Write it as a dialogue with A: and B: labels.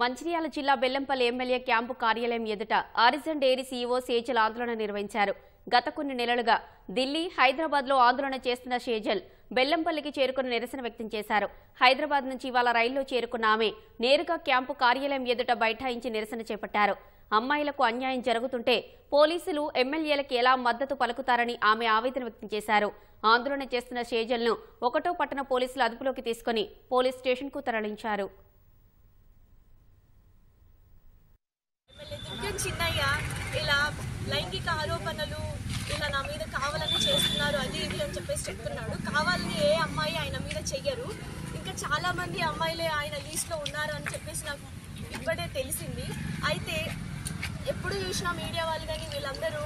A: మంచిర్యాల జిల్లా Bellampalli MLA camp కార్యాలయం ఎదుట ఆరిజన్ డైరీ సీఈఓ సేజల్ ఆందోళన నిర్వహించారు. గత కొన్ని నెలలుగా ఢిల్లీ హైదరాబాద్లో ఆందోళన చేస్తున్న షేజల్ బెల్లంపల్లికి చేరుకున్న నిరసన వ్యక్తం చేశారు. హైదరాబాద్ నుంచి ఇవాళ రైల్లో చేరుకున్న ఆమె నేరుగా క్యాంపు కార్యాలయం ఎదుట బైఠాయించి నిరసన చేపట్టారు. అమ్మాయిలకు అన్యాయం జరుగుతుంటే పోలీసులు ఎమ్మెల్యేలకు ఎలా మద్దతు పలుకుతారని ఆమె ఆవేదన వ్యక్తం చేశారు. ఆందోళన చేస్తున్న షేజల్ను ఒకటో పట్టణ పోలీసులు అదుపులోకి తీసుకుని పోలీస్ స్టేషన్కు తరలించారు.
B: ఎమ్మెల్యే చిన్నయ్య ఇలా లైంగిక ఆరోపణలు ఇలా నా మీద కావాలని చేస్తున్నారు అది ఇది అని చెప్పేసి చెప్తున్నాడు. కావాలని ఏ అమ్మాయి ఆయన మీద చెయ్యరు. ఇంకా చాలా మంది అమ్మాయిలే ఆయన లీస్ట్లో ఉన్నారు అని చెప్పేసి నాకు ఇప్పుడే తెలిసింది. అయితే ఎప్పుడు చూసినా మీడియా వాళ్ళు కానీ వీళ్ళందరూ